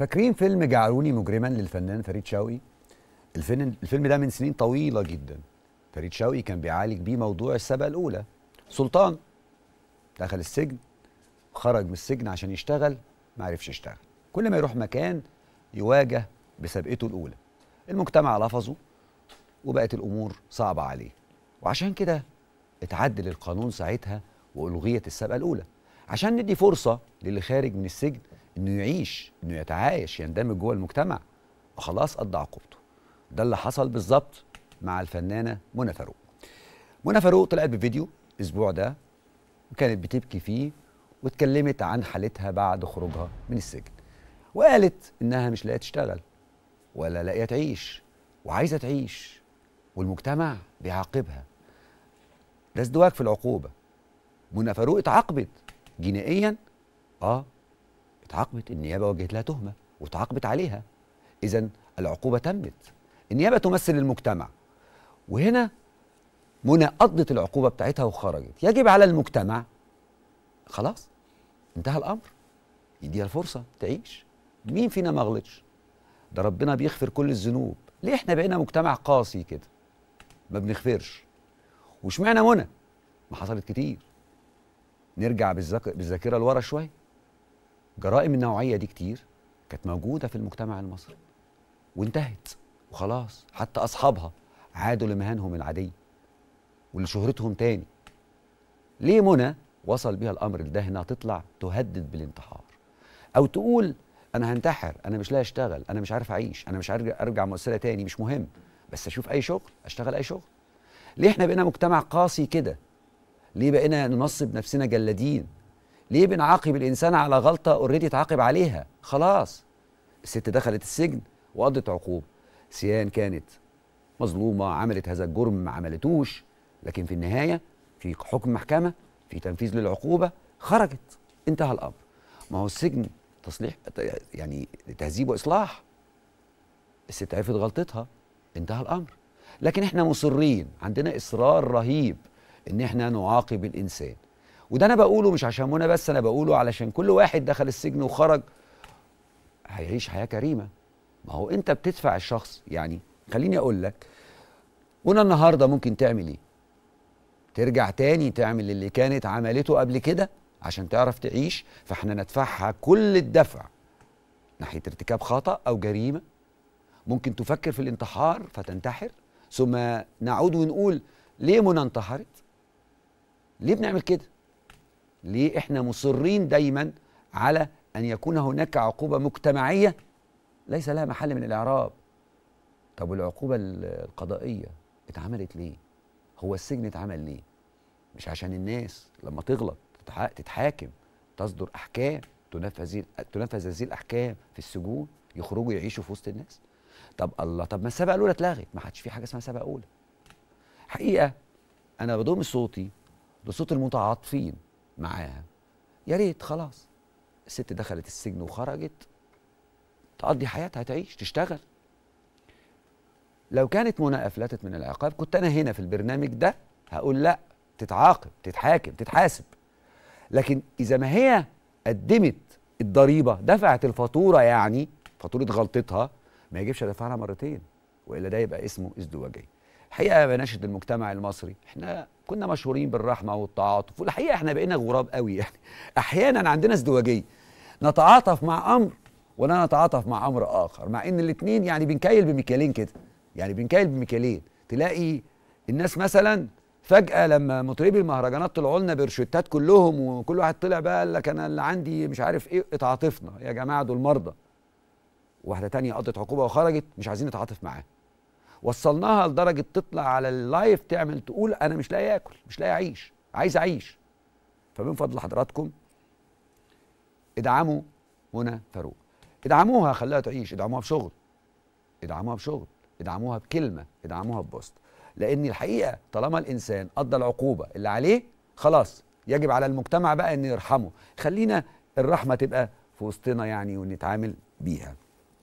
فاكرين فيلم جعلوني مجرما للفنان فريد شوقي؟ الفيلم الفيلم ده من سنين طويلة جدا. فريد شوقي كان بيعالج بيه موضوع السبقه الأولى. سلطان دخل السجن خرج من السجن عشان يشتغل ما عرفش يشتغل. كل ما يروح مكان يواجه بسبقته الأولى. المجتمع لفظه وبقت الأمور صعبة عليه. وعشان كده اتعدل القانون ساعتها وألغيت السبقه الأولى. عشان ندي فرصة للي خارج من السجن إنه يعيش إنه يتعايش يندمج جوه المجتمع. وخلاص قضى عقوبته. ده اللي حصل بالظبط مع الفنانة منى فاروق. منى فاروق طلعت بفيديو الأسبوع ده وكانت بتبكي فيه واتكلمت عن حالتها بعد خروجها من السجن. وقالت إنها مش لاقية تشتغل ولا لاقية تعيش وعايزة تعيش والمجتمع بيعاقبها. ده ازدواج في العقوبة. منى فاروق اتعاقبت جنائيا آه اتعاقبت النيابة وجهت لها تهمة واتعاقبت عليها. اذا العقوبة تمت. النيابة تمثل المجتمع. وهنا منى قضت العقوبة بتاعتها وخرجت. يجب على المجتمع خلاص انتهى الأمر. يديها الفرصة تعيش. مين فينا ما غلطش؟ ده ربنا بيغفر كل الذنوب. ليه إحنا بقينا مجتمع قاسي كده؟ ما بنغفرش. واشمعنى منى؟ ما حصلت كتير. نرجع. بالذاكرة لورا شوية. جرائم النوعية دي كتير كانت موجودة في المجتمع المصري وانتهت وخلاص حتى أصحابها عادوا لمهنهم العادية ولشهرتهم تاني. ليه منى وصل بيها الأمر ده إنها تطلع تهدد بالانتحار؟ أو تقول أنا هنتحر أنا مش لاقي أشتغل أنا مش عارف أعيش أنا مش عارف أرجع مؤسسة تاني مش مهم بس أشوف أي شغل أشتغل أي شغل. ليه إحنا بقينا مجتمع قاسي كده؟ ليه بقينا ننصب نفسنا جلادين؟ ليه بنعاقب الإنسان على غلطة اوريدي اتعاقب عليها؟ خلاص. الست دخلت السجن وقضت عقوبه سيان كانت مظلومة عملت هذا الجرم ما عملتوش. لكن في النهاية في حكم محكمة في تنفيذ للعقوبة خرجت. انتهى الأمر. ما هو السجن تصليح يعني تهذيب وإصلاح. الست عرفت غلطتها. انتهى الأمر. لكن إحنا مصرين عندنا إصرار رهيب إن إحنا نعاقب الإنسان. وده أنا بقوله مش عشان منى بس أنا بقوله علشان كل واحد دخل السجن وخرج هيعيش حياة كريمة. ما هو أنت بتدفع الشخص يعني خليني أقول لك منى النهارده ممكن تعمل إيه؟ ترجع تاني تعمل اللي كانت عملته قبل كده عشان تعرف تعيش فإحنا ندفعها كل الدفع ناحية ارتكاب خطأ أو جريمة. ممكن تفكر في الانتحار فتنتحر ثم نعود ونقول ليه منى انتحرت؟ ليه بنعمل كده؟ ليه إحنا مصرين دايما على أن يكون هناك عقوبة مجتمعية؟ ليس لها محل من الإعراب. طب والعقوبة القضائية اتعملت ليه؟ هو السجن اتعمل ليه؟ مش عشان الناس. لما تغلط تتحاكم تصدر أحكام تنفذ تنفذ هذه الأحكام في السجون يخرجوا يعيشوا في وسط الناس. طب الله طب ما السبقه الأولى اتلغت. ما حدش في حاجة اسمها سبقه أولى. حقيقة أنا بضم صوتي لصوت المتعاطفين. معاها. يا ريت خلاص. الست دخلت السجن وخرجت. تقضي حياتها تعيش تشتغل. لو كانت منى افلتت من العقاب كنت أنا هنا في البرنامج ده هقول لا تتعاقب تتحاكم تتحاسب. لكن إذا ما هي قدمت الضريبة دفعت الفاتورة يعني فاتورة غلطتها ما يجيبش دفعها مرتين وإلا ده يبقى اسمه ازدواجية. الحقيقة بناشد المجتمع المصري إحنا كنا مشهورين بالرحمة والتعاطف والحقيقة إحنا بقينا غراب قوي يعني أحيانا عندنا ازدواجية نتعاطف مع أمر ولا نتعاطف مع أمر آخر مع إن الاثنين يعني بنكيل بمكيالين كده يعني بنكيل بمكيالين تلاقي الناس مثلا فجأة لما مطربي المهرجانات طلعوا لنا برشوتات كلهم وكل واحد طلع بقى قال لك أنا اللي عندي مش عارف إيه اتعاطفنا يا جماعة دول مرضى. واحدة تانية قضت عقوبة وخرجت مش عايزين نتعاطف معاها. وصلناها لدرجة تطلع على اللايف تعمل تقول أنا مش لاقي آكل مش لاقي اعيش عايز أعيش. فمن فضل حضراتكم ادعموا منى فاروق. ادعموها خليها تعيش ادعموها بشغل. ادعموها بشغل ادعموها بكلمة ادعموها ببوست. لأن الحقيقة طالما الإنسان قضى العقوبة اللي عليه خلاص يجب على المجتمع بقى ان يرحمه خلينا الرحمة تبقى في وسطنا يعني ونتعامل بيها